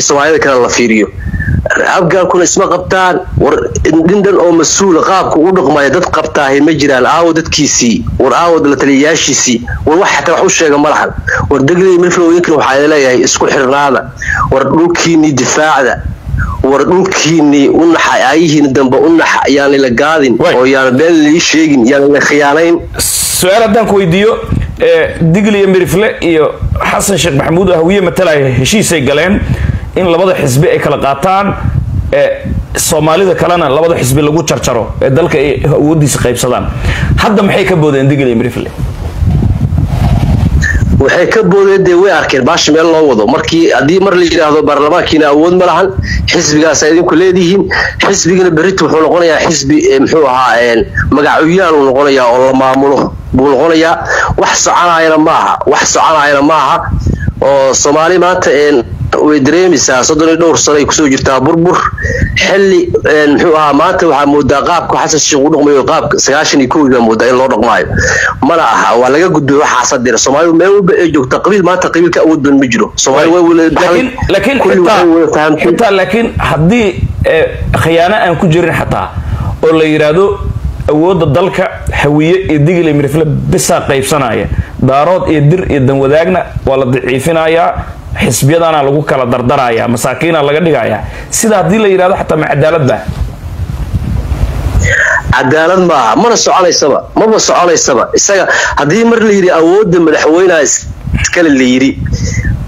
soomaalida kale la fiiriyo. Abgaalkuna isma qabtaan war dhindhan oo mas'uula qaabka u dhaqmaya dad qabtaahay ma jiraan. Aawo dadkiisii war aawo la taliyayaashiisii war wax xataa wax u sheega ma lahan. War degley milflowinkan waxaa leeyahay isku xirnaada. War dhulkiinii difaacda war dhulkiinii u naxa aayihiina dambe u naxa yaan la gaadin oo yaan been lii sheegin yaan la khiyaanayn. Su'aal haddaan ku weydiiyo digli iyo mirifle iyo xasan sheekh maxamuud oo hawiye matalaya heshiisay galeen in labada xisbi ay kala qaataan soomaalida kalena labada xisbi lagu jarjaro ee dalka ay awoodiisa qaybsadaan. Hadda maxay ka boodeen digli iyo waxay ka boodeen dee way arkeen baashi meel loo wado. Markii haddii mar la yidhaahdo baarlamaankiina awood ma lahan xisbigaasa idinku leedihiin. Xisbigana berita wuxuu noqonayaa xisbi muxuu ahaa magacoyaan uu noqonayaa oo la maamulo. Buu noqonayaa wax soconayana maaha wax soconayana maaha oo soomaali maanta way dareemaysaa soddon iyo dhowr sano ay ku soo jirtaa burbur. Xilli muxuu ahaa maanta waxaa moodaa qaabka xasan sheekh u dhaqmayo qaabka sagaashan iyo kowdii baa moodaa in loo dhaqmaayo. Mana aha waa laga gudbay waxaas hadeer soomaalidu meel walba ay joogta qabiil maanta qabiilka awood badan ma jiro. Xitaa laakiin haddii khiyaano aan ku jirin xataa oo la yidhaahdo awoodda dalka hawiye iyo digil iyo mirifle bisaa qaybsanaya daarood iyo dir iyo danwadaagna waa la daciifinayaa xisbiyadana lagu kala dardaraya masaakiina laga dhigaya. Sida haddii la yidhahdo xataa ma cadaalad ba? Cadaalad maaha mana soconaysaba. Maba soconaysaba. Isaga haddii mar la yidhi awoodda madaxweynaha iskale la yidhi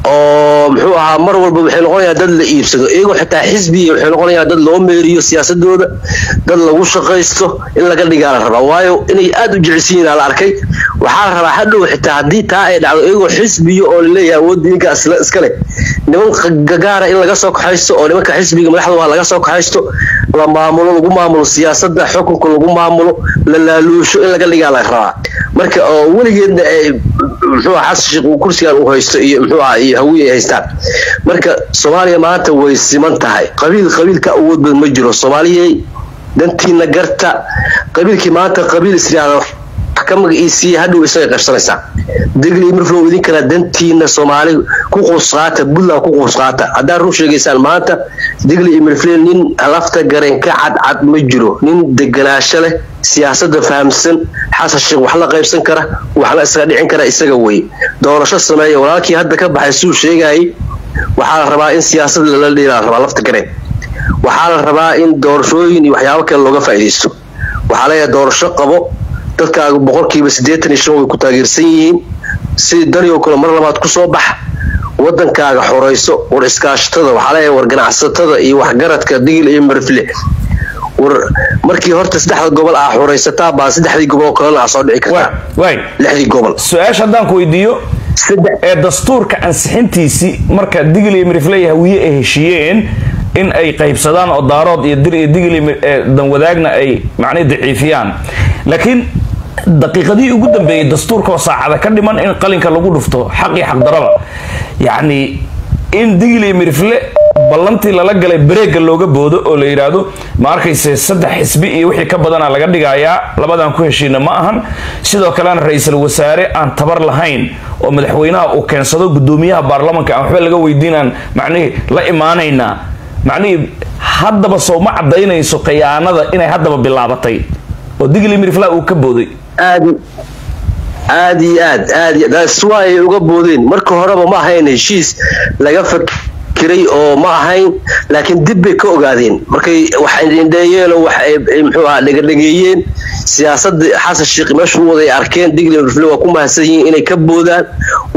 oo muxuu ahaa mar walba waxay noqonayaa dad la iibsado. Iyagoo xitaa xisbiya waxay noqonayaa dad loo meeriyo siyaasadooda dad lagu shaqaysto in laga dhigaa la rabaa. Waayo inay aada u jecesiin yihiin la arkay waxaa la rabaa hadhow xitaa haddii taa ay dhacdo iyagoo xisbiya oo la leeyahay awoodda ninka iskale niman gagaara in laga soo kaxaysto oo nimanka xisbiga madaxda laga soo kaxaysto la maamulo lagu maamulo siyaasada xukunka lagu maamulo la laaluusho in laga dhigaa la rabaa marka oo weligeedna muxuu xasan sheekh uu kursigan u haysto iyo muxuu aha iyo hawiye ay haystaan. Marka soomaaliya maanta way siman tahay. Qabiil qabiilka awood badan ma jiro. Soomaaliyay dantiina garta. Qabiilkii maanta qabiil isiraada ka magaciisiiya hadhow isaga qabsanaysaa degli mirflow idinkana dantiina soomaali ku quusqaata puntland ku quusqaata haddaad run sheegaysaan maanta degli iyo mirfle nin lafta gareen ka cadcad ma jiro. Nin deganaasho leh siyaasada fahamsan xasan sheekh wax la qaybsan kara waxna isaga dhicin kara isaga wey. Doorasho sameeya walaalkii hadda ka baxay suu sheegayay waxaa la rabaa in siyaasad lala dhiila rabaa lafta gareen. Waxaa la rabaa in doorashooyin iyo waxyaabo kale looga faa'iidaysto. Waxaa leeyahay doorasho qabo dadkaaga boqolkiiba siddeetan iyo shan way ku taageersan yihiin. Sidii danioo kale mar labaad ku soo bax wadankaaga xorayso war iskaashatada waxaa leeyahay war ganacsatada iyo waxgaradka digil iyo marfle war markii horta saddexda gobol aa xoraysataa baa saddexdii gobol kalena aa soo dhici kartaa. Lixdii gobol. Su'aasha haddaan ku weydiiyo ee dastuurka ansixintiisii marka digil iyo mirifle iyo hawiye ay heshiiyeen in ay qaybsadaan oo daarood iyo dir iyo digil danwadaagna ay macnii daciifiyaan. Laakiin daqiiqadii ugu dambeeyey dastuurkaoo saacada ka dhiman in qalinka lagu dhufto xaq iyo xaqdaraba yacni in digil iyo mirifle ballantii lala galay bareega looga boodo oo la yidhaahdo ma saddex xisbi iyo wixii ka badana laga dhigayaa labadaan ku heshiina ma ahan. Sidoo kalena ra'iisul wasaare aan tabar lahayn oo madaxweynaha uu keensado guddoomiyaha baarlamanka aan waxba laga weydiinaan macnihii la imaanaynaa macnihii haddaba soo ma caddaynayso khiyaanada inay haddaba bilaabatay. Oo digli mirifla uu ka booday. Aad iyo aad aad daswa ay uga boodeen. Marka horeba ma ahayn heshiis laga fakiray oo ma ahayn laakiin dib bay ka ogaadeen. Markay wax indheeyeeno wax muxuu aha dhegadhegeeyeen siyaasadda xasan sheekh meeshuu waday arkeen digli mirifle waa ku mahadsan yihiin inay ka boodaan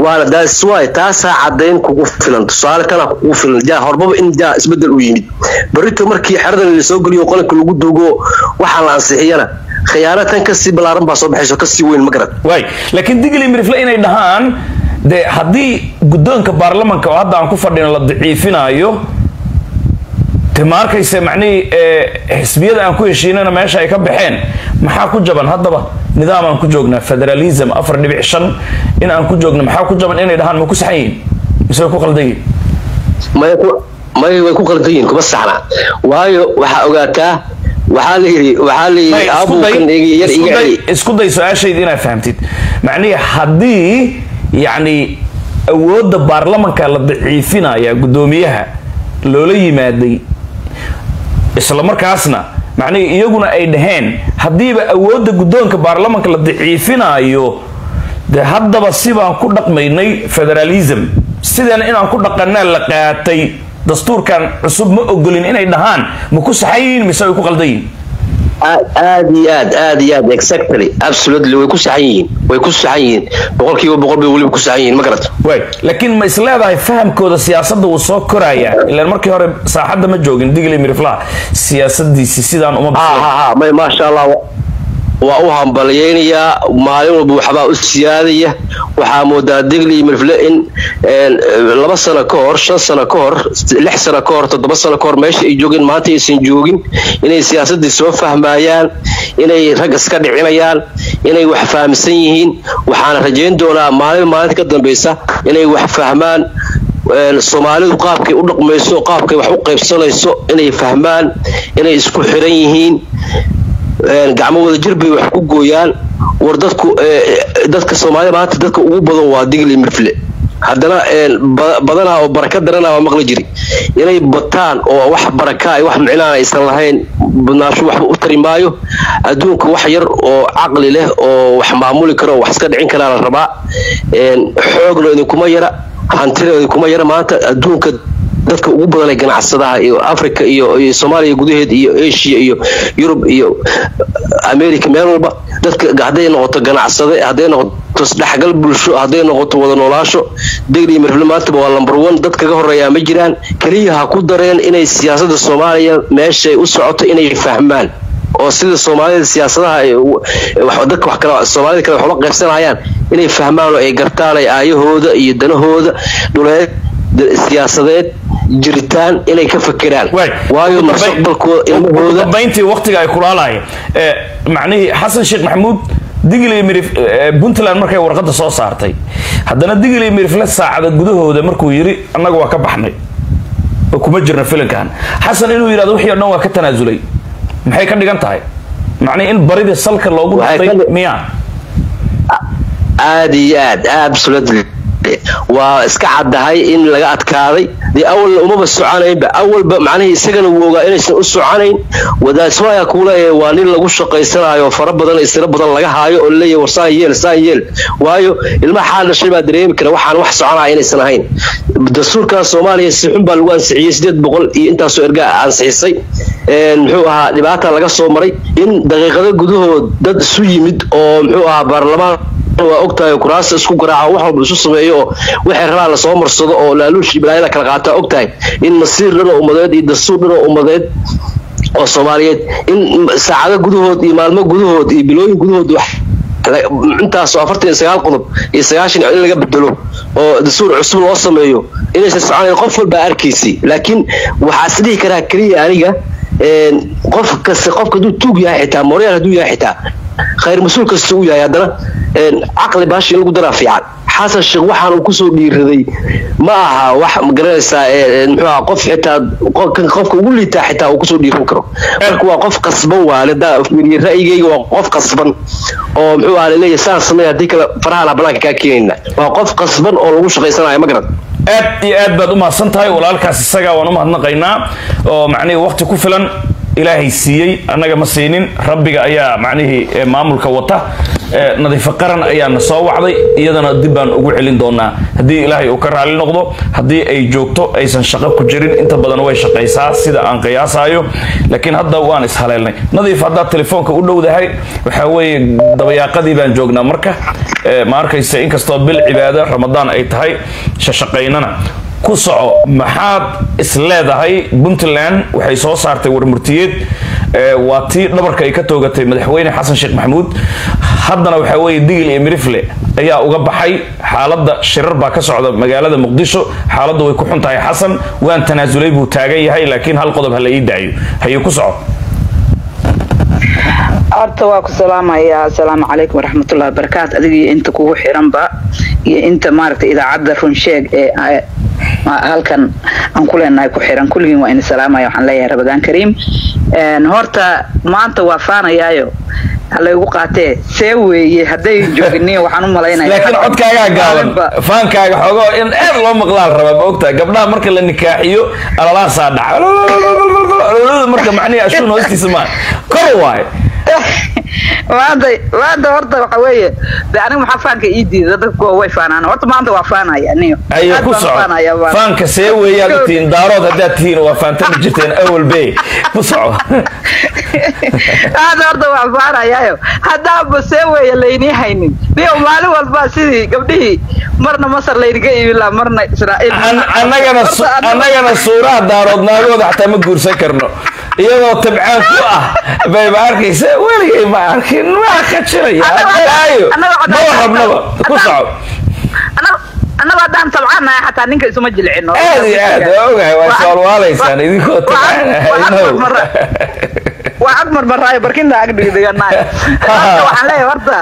waana daswy taasaa caddayn kugu filan. Tusaale tana kugu filan. Ja horbaba in ja isbeddel u yimid. Barito markii xeradan la soo geliyo qolanka lagu duugo waxaan la ansixiyana. Khiyaano tan ka sii ballaaran baa soo baxayso ka sii weyn ma garad. Laakiin digli mirifle inay dhahaan dee haddii guddoonka baarlamanka oo hadda aan ku fadhino la daciifinaayo de ma arkayse macnihii xisbiyada aan ku heshiinana meesha ay ka baxeen maxaa ku jaban haddaba? Nidaam aan ku joognaa federalism afar dhibic shan in aan ku joogno maxaa ku jaban inay dhahaan ma ku saxan yihiin mise way ku qaldan yihiin may way ku qaldan yihiin kuma saxna. Waayo waxaa ogaataa waxaa la yidhi waxaa la yidhi aabukan yar iga celi. isku day su'aashayda inaad fahamtid. Macnihii haddii yacni awoodda baarlamanka la daciifinaya guddoomiyaha loola yimaaday isla markaasna macnihii iyaguna ay dhaheen haddiiba awoodda guddoonka baarlamanka la daciifinaayo dee haddaba sibaan ku dhaqmaynay federalism. Sidan inaan ku dhaqanaa la qaatay dastuurkan cusub ma ogolin inay dhahaan ma ku saxan yihiin mise way ku qaldan aad iyo aad aad iyo aad exactly. Absolutely way ku saxan yihiin way ku saxan yihiin. Boqolkiiba boqol bay weliba ku saxan yihiin ma garata waay laakiin ma isleedahay fahamkooda siyaasadda wuu soo korayaa ilaan markii hore saaxadda ma joogin digli miriflaha siyaasadiisi sidaan uma ha ha ha may maasha allah waa u hambalyeynayaa maalin walba waxbaa u siyaadaya. Waxaa moodaa digli mirfle in laba sano ka hor shan sano ka hor lix sano ka hor toddoba sano ka hor meesha ay joogeen maanta aysan joogin. Inay siyaasadii soo fahmayaan inay rag iska dhicinayaan inay wax fahamsan yihiin. Waxaana rajayn doonaa maalin maalinta ka dambeysa inay wax fahmaan soomaalidu qaabkay u dhaqmayso qaabkay wax u qaybsanayso inay fahmaan inay isku xiran yihiin gacmo wada jir bay wax ku gooyaan. War dadku dadka soomaalida maanta dadka ugu badan waa digli mirfle haddana badanaa oo baraka daranaa waa maqli jiri. Inay bataan oo wax baraka ay wax micnaan aysan lahayn badnaasho waxba u tari maayo. Adduunka wax yar oo caqli leh oo wax maamuli karo oo wax iska dhicin karaa la rabaa. Xoogna idinkuma yara hantina idinkuma yara maanta. Adduunka dadka ugu badan ee ganacsadaha iyo africa iyo soomaaliya gudaheed iyo asia iyo yurub iyo america meel walba dadka hadday noqoto ganacsade hadday noqoto isdhexgal bulsho hadday noqoto wada noolaasho degli mirfle maantaba waa number one. Dad kaga horeeyaa ma jiraan. Keliya ha ku dareen inay siyaasada soomaaliya meeshay u socoto inay fahmaan oo sida soomaalida siyaasadaha dadka soomaalida kale waxba qaybsanayaan inay fahmaan oo ay gartaan ay aayahooda iyo danahooda dhuleed siyaasadeed jiritaan inay ka fakeraan waayo mustaqbalkooda ilmahooda dambayntii waqtiga ay kulaalaayeen macnihii xasan sheekh maxamuud digli mirif puntland markay warqadda soo saartay. Haddana digli mirifle saacada gudahooda markuu yidhi annaga waa ka baxnay. Oo kuma jirna filankan xasan inuu yidhahdo wixii o dhan waa ka tanaasulay maxay ka dhigan tahay? Macnihi in baridii salka loogu dhaqay miya aad iyo aad absolutely waa iska caddahay in laga adkaaday. Dee awalna umaba soconaynba awalba macnihii isagana wuu ogaa inaysan u soconayn. Wadaasmaya kuuleeyahay waa nin lagu shaqaysanayo fara badan istiro badan laga haayo oo la leeyahay war saan yeel saan yeel. Waayo ilmaha xaal dhashay baa dareemi kara waxaan wax soconaya inaysan ahayn. Dastuurkan soomaaliya si xun baa lagu ansixiyey sideed boqol iyo intaasoo ergaa ansixisay. Muxuu ahaa dhibaata laga soo maray in daqiiqado gudahood dad isu yimid oo muxuu ahaa baarlamaan waa ogtahay kuraasta isku garaaca wax walba isu sameeyo oo waxay rabaan la soo marsado oo laaluush iyo balaayada kala qaataa ogtahay in masiir dhan oo ummadeed iyo dastuur dhan oo ummadeed oo soomaaliyeed in saacado gudahood iyo maalmo gudahood iyo bilooyin gudahood wax intaasoo afartan iyo sagaal qodob iyo sagaashan in laga bedelo oo dastuur cusub loo sameeyo inaysan soconayn qof walbaa arkaysay laakiin waxaa is dhihi karaa keliya aniga qof kasta qofka hadduu tuug yahay xitaa mooryaal hadduu yahay xitaa khayr mas'uul kasta uu yahay haddana caqli baashi in lagu daraa fiican. Xasan sheekh waxaan uu ku soo dhiiraday ma aha wax ma garanaysaa muxuu aha qof xitaa qofka ugu liitaa xitaa uu ku soo dhiiran karo. Marka waa qof qasban waale ra'yigayga waa qof qasban oo muxuu aha la leeyahay saan samey haddii kale farahana banaanka kaa keenayna. Waa qof qasban oo lagu shaqaysanayo ma aad iyo aad baad u mahadsan tahay walaalkaas isaga waan u mahadnaqaynaa oo macnihii waqti ku filan ilaahay siiyey annaga ma siinin rabbiga ayaa macnihii maamulka wata nadiifo qaran ayaana soo wacday iyadana dib baan ugu celin doonaa. Haddii ilaahay uu ka raali noqdo haddii ay joogto aysan shaqo ku jirin inta badan way shaqaysaa sida aan qiyaasayo laakiin hadda waan ishaleelnay nadiif haddaad telefoonka u dhowdahay waxaa weeye dabayaaqadii baan joognaa marka. Ma arkaysa inkastoo bil cibaado ramadaan ay tahay shashaqaynana ku soco maxaad is leedahay? Puntland waxay soo saartay warmurtiyeed waa tii dhabarka ay ka toogatay madaxweyne xasan sheekh maxamuud. Haddana waxaa weeye digil iyo mirifle ayaa uga baxay. Xaaladda shirar baa ka socda magaalada muqdisho. Xaaladdu way ku xun tahay xasan waan tanaasulay buu taagan yahay laakiin hal qodob ha la ii daayo. Haye ku soco. Horta waa ku salaamayaa asalaamu calaykum waraxmatullahi wabarakaatu adigii inta kugu xiranba iyo inta maaragta idaacadda runsheeg ee halkan aan ku leenahay ku xiran kulligiin waa ina salaamaya waxaan leeyahay rabadaan kariim. Horta maanta waa faanayaayo. Halaygu qaatee see weeye hadday jooginiin waxaan u malaynaya laakiin codkaagaa gaaban faankaaga xogo in aad loo maqlaan rabaa ma ogtahay? Gabdhaha marka la nikaaxiyo alalaasaa dhaca. Marka macnihi ashuun hoostiisa maa kor waaye maanta maanta horta waxa weeye. De aniga maxaa faanka ii diida dadku way faanaan. Horta maanta waa faanaya niyo ayo ku soco faanka see weeyaad u tihiin daarood haddaad tihiin waa faantami jirteen awal bay. Ku soco aada horta waa faanayaayo. Haddaanba see weeye laynii haynin. Niyo maalin walba sidii gabdhihii marna masar laynaga iibin marna israa'iil. An- annagana annagana suuraha daarood naagooda xataa ma guursan karno. Iyadoo tabcaan ku ah bayba arkaysa weligay ma arkin waa ka jiraya Annaga- adaayo annaga maba haddaan- rabnaba ku soco annaga haddaan tabcaanahay xataa ninka isuma jilcino aad iyo aad waa ogahay waa iswaalwaalaysaan idinkoo waa ag marmaraayo barkinta ag dhigdhiganayo Horta. Waxaan leeyahay. horta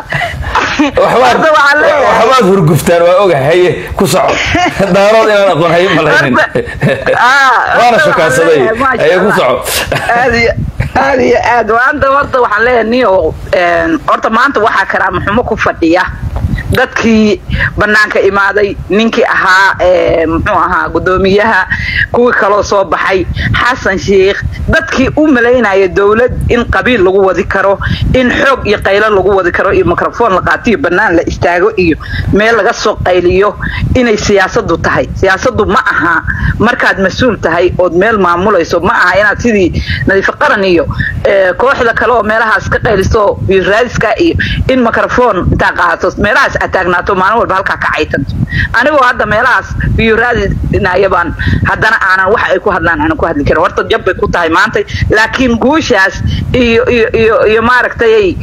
waxbaad hurguftaan waa ogahay haye ku soco daarood inaan aqoon haye malaynin waana shukaansaday haye ku soco aad iyo aad. Maanta horta waxaan leeyahay niyo een, horta maanta waxaa karaama xumo ku fadhiya dadkii banaanka imaaday ninkii ahaa ee, muxuu ahaa gudoomiyaha kuwii kaloo soo baxay xasan sheikh. Dadkii u malaynaya dowlad in qabiil lagu wadi karo in xoog iyo qaylo lagu wadi karo iyo mikrofon la qaato iyo banaan la istaago iyo meel laga soo qayliyo inay siyaasadu tahay. Siyaasadu ma aha markaad mas'uul tahay ood meel maamulayso ma aha inaad sidii nadiife qaran iyo ee, kooxda kale oo meelahaas ka qayliso raadiska iyo in mikrofon intaa qaadato meelahaas aad taagnaato maalin walba halkaa ka caytanto anigoo hadda meelahaas iyo raadinaya baan haddana aanan wax ay ku hadlaan aanan ku hadli karin. Horta jab bay ku tahay maanta laakiin guushaas iyo iyo iyo iyo maaragtay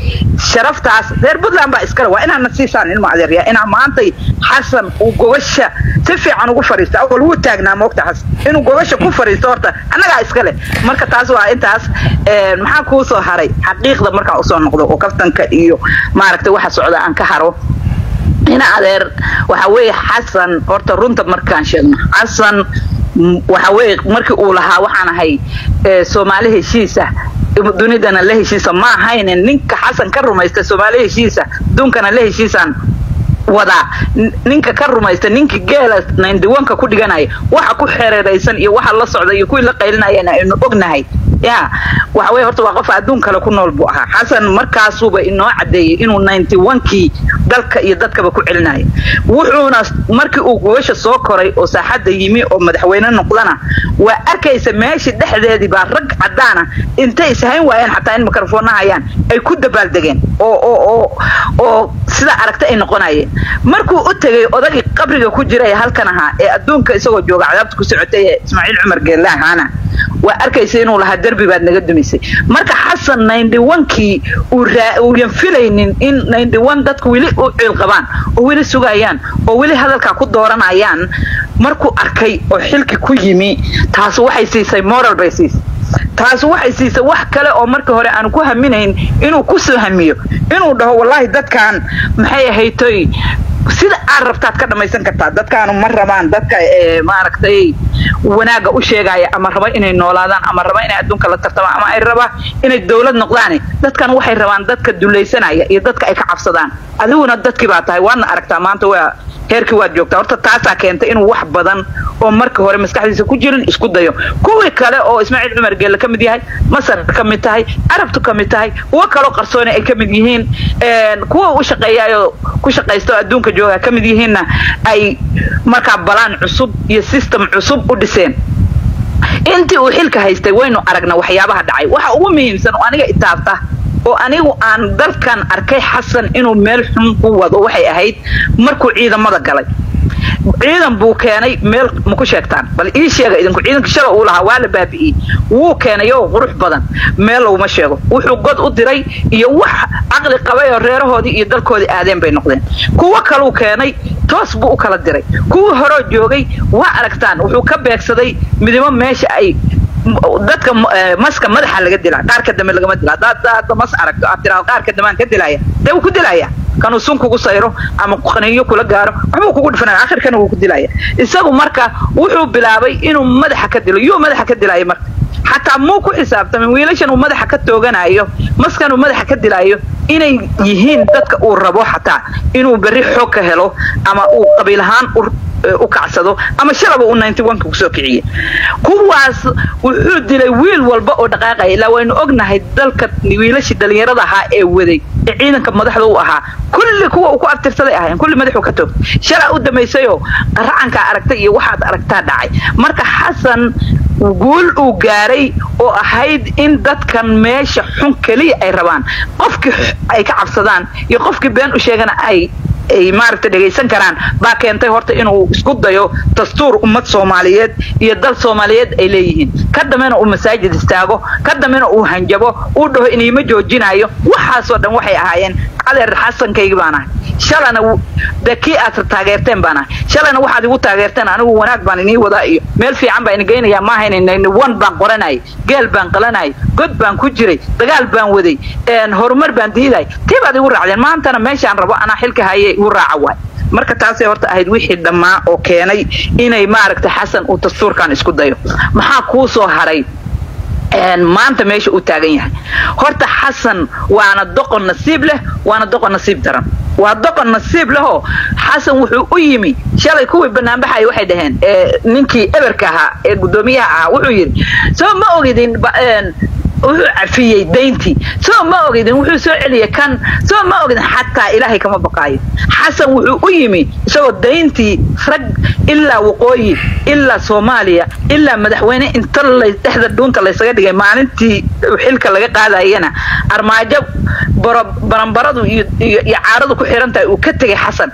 sharaftaas reer puntland baa iskale waa inaana siisaan ilma adeerya inaa maantay xasan uu gobasha si fiican ugu fariisto awal wuu taagnaa moogta xasan inuu gobasha ku fariisto horta annagaa iskale marka taas waa intaas een, maxaa kuu soo haray? Xaqiiqda markaan u soo noqdo oo kaftanka iyo maaragtay waxa socda aan ka haro ina adeer waxa weeye xasan horta runta markaan sheegno. Xasan m- waxa weeye markii uu lahaa waxaan ahay ee, soomaali heshiisa dunidana la heshiisa ma ahayne ninka xasan ka rumaysta soomaali heshiisa dunkana la heshiisaan wadaa. Ninka ka rumaysta ninka geela nayndiwanka ku dhiganaya waxa ku xereeraysan iyo waxa la socda iyo kuwii la qaylinayana aynu ognahay ya waxa weye horta waa qof adduun kale ku nool buu ahaa. Xasan markaasuuba inoo cadeeyey inuu ninety one-kii dalka iyo dadkaba ku celinayo wuxuuna markii uu gubasha soo koray oo saaxadda yimi oo madaxweyne noqdana waa arkaysa meeshii dhexdeedii baa rag cadaana intay ishayn waayeen xataa in mikrofona hayaan. Ay ku dabaaldegeen oo sida aragta ay noqonayeen. Markuu u tegay odagii qabriga ku jira ee halkan ahaa ee adduunka isagoo jooga cadaabta ku socotay ee ismaaciil cumar geelle ahaana waa arkaysa inuu lahaa derbi baad naga dumisay marka xasan ninety one-kii uu uuyan filaynin in one dadku weli u ciil qabaan oo weli sugayaan oo weli hadalkaa ku dooranayaan markuu arkay oo xilki ku yimi taas waxay siisay moral bay siisay taas waxay siisay wax kale oo markii hore aanu ku haminayn inuu ku soo hamiyo. Inuu dhaho wallaahi dadkan maxay ahaytoy sida aad rabtaad ka dhamaysan kartaa? Dadkaanu ma rabaan dadka ee, maaragtay wanaaga u sheegaya ama raba inay noolaadaan ama raba inay adduunka la tartamaan ama ay raba inay dowlad noqdaan. Dadkan waxay rabaan dadka dulaysanaya iyo dadka ay ka cabsadaan. Adiguna dadkii baa tahay waadna aragtaa maanta waa heerkii waad joogtaa. Horta taasaa keentay inuu wax badan oo markii hore maskaxdiisa ku jirin isku dayo. Kuwii kale oo ismaaciil cumar geelle ka mid yahay masar ka mid tahay carabtu ka mid tahay kuwo kaloo qarsooni ay ka mid yihiin kuwa u shaqeeyayo ku shaqaysta oo adduunka jooga ka mid yihiinna ay markaa balaan cusub iyo system cusub u dhiseen. Intii uu xilka haystay waynu aragna waxyaabaha dhacay. Waxa ugu muhiimsan oo aniga itaabta oo anigu aan dalkan arkay xasan inuu meel xun ku wado waxay ahayd markuu ciidamada galay. Ciidan buu keenay meel ma ku sheegtaan bal ii sheega idinku ciidanka shala uu lahaa waa la baabi'iyey. Wuu keenay oo qurux badan meel laguma sheego. Wuxuu god u diray iyo wax caqli qabay oo reerahoodii iyo dalkoodii aadeen bay noqdeen. Kuwo kaluu keenay toos buu u kala diray. Kuwii horoo joogay waa aragtaan wuxuu ka beegsaday midimo meesha ay dadka eh, maska madaxa laga dilaa qaarka dambe lagama dila hadda mas aragto aad tiraado qaarka dambe aan ka dilaya dee wuu ku dilaya kanuu sun kugu sayro ama qaniyo kula gaaro waxbuu kugu dhifanaya akhirkana wuu ku dilaya isagu marka wuxuu bilaabay inuu madaxa ka dilo yuu madaxa ka dilaya marka. Xataa muu ku xisaabtamin wiilashan uu madaxa ka tooganayo maskan uu madaxa ka dilaayo inay yihiin dadka uu rabo xataa inuu berri xoog ka helo ama uu qabiil ahaan u kacsado ama shalaba uu ninety one ka ku soo kiciye. Kuwaas wuxuu dilay wiil walba oo dhaqaaqaya ilaa waynu ognahay dalka wiilashii dhalinyarada ahaa ee waday ee ciidanka madaxda u ahaa. Kulli kuwa uu ku abtirsaday ahayn kulli madaxuu ka toog shalaa u dambaysayoo qaracankaa aragtay iyo waxaad aragtaa dhacay. Marka xasan guul uu gaaray oo ahayd in dadkan meesha xun keliya ay rabaan qofkii ay ka cabsadaan iyo qofkii been u sheegana ay ay maaragta dhegaysan karaan. Baa keentay horta inuu isku dayo dastuur ummad soomaaliyeed iyo dal soomaaliyeed ay leeyihiin. Ka dambena uu masaajid istaago ka dambena uu hanjabo uu dhaho inayma joojinayo waxaasoo dhan waxay ahaayeen adeer xasankaygi baan ahay. Shalana de kii aad taageerteen baan ahay. Shalana waxaad igu taageerteen anigu wanaag baan inii wadaa iyo meel fiican baan ini geynayaa. Maahayn wan baan qoranayay geel baan qalanayay god baan ku jiray dagaal baan waday horumar baan diiday. Tii baad igu raacdeen. Maantana meeshaan rabo anaa xilka haye igu raaca waay marka taasay horta ahayd wixii dhammaa oo keenay inay maaragta xasan uu dastuurkan isku dayo. Maxaa kuu soo haray? Maanta meesha uu taagan yahay. Horta xasan waana doqon nasiib leh waana doqon nasiib daran. Waa doqon nasiib lehoo xasan wuxuu u yimi shalay kuwii banaanbaxaya waxay dhaheen ninkii eberka ahaa ee guddoomiyaha ahaa wuxuu yidhi soo ma ogidin wuxuu cafiyey dayntii. Soo ma ogidin wuxuu soo celiyey kan soo ma ogidin xataa ilaahay kama baqaayo. Xasan wuxuu u yimi isagoo dayntii rag ilaa waqooyi ilaa soomaaliya ilaa madaxweyne inta dhexda dhuunta laysaga dhigay maalintii xilka laga qaadayana armaajo baranbaradu iyo caaradu ku xiran tahay uu ka tegay xasan.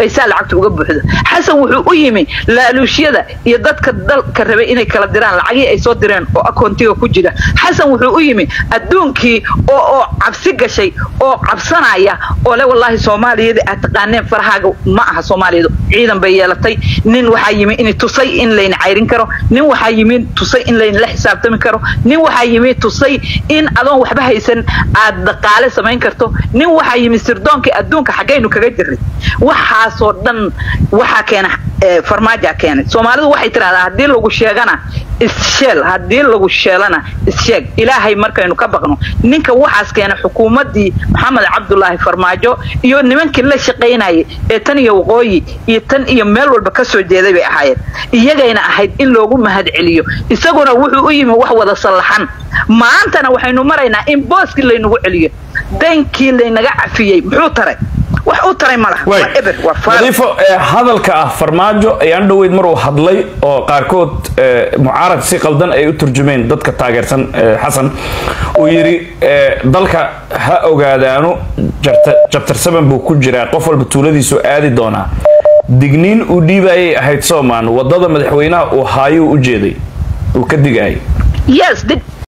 Aysaa lacagta uga buuxdo. Xasan wuxuu u yimi laaluushyada iyo dadka dalka rabay inay kala diraan lacagihii ay soo direen oo akoontiga ku jira. Xasan wuxuu u yimi adduunkii oo cabsi gashay oo cabsanaya oo le wallaahi soomaaliyadii aad taqaaneen farahaaga ma aha soomaaliyadu ciidan bay yeelatay. Nin waxaa yimi in tusay in layna cayrin karo. Nin waxaa yimi tusay in layna la xisaabtami karo. Nin waxaa yimi tusay in adoon waxba haysan aad dhaqaale samayn karto. Nin waxaa yimi sirdoonkii adduunka xaggaynu kaga jiray waxaasoo dhan waxaa keena farmaaja keenay. Soomaalidu waxay tidhahdaa haddii lagu sheegana isseel haddii lagu sheelana issheeg ilaahay markaynu ka baqno. Ninka waxaas keena xukuumaddii maxamed cabdulaahi farmaajo iyo nimankii la shaqaynayay ee tan iyo waqooyi iyo tan iyo meel walba ka soo jeeday bay ahaayeen. Iyagayna ahayd in loogu mahad celiyo. Isaguna wuxuu u yimi wax wada sallaxan. Maantana waxaynu maraynaa in booskii laynagu celiyo. Daynkii laynaga cafiyey muxuu taray waa nadiifo hadalka ah farmaajo ayaan dhoweyd maruu hadlay oo qaarkood mucaarad si qaldan ay u turjumeen dadka taageersan xasan uu yidhi dalka ha ogaadaano jabtar saban buu ku jiraa qof walba tuuladiisu aadi doonaa. Digniin uu dhiibayay ahayd soomaan waddada madaxweynaha uu haayuu u jeeday uu ka digayay yes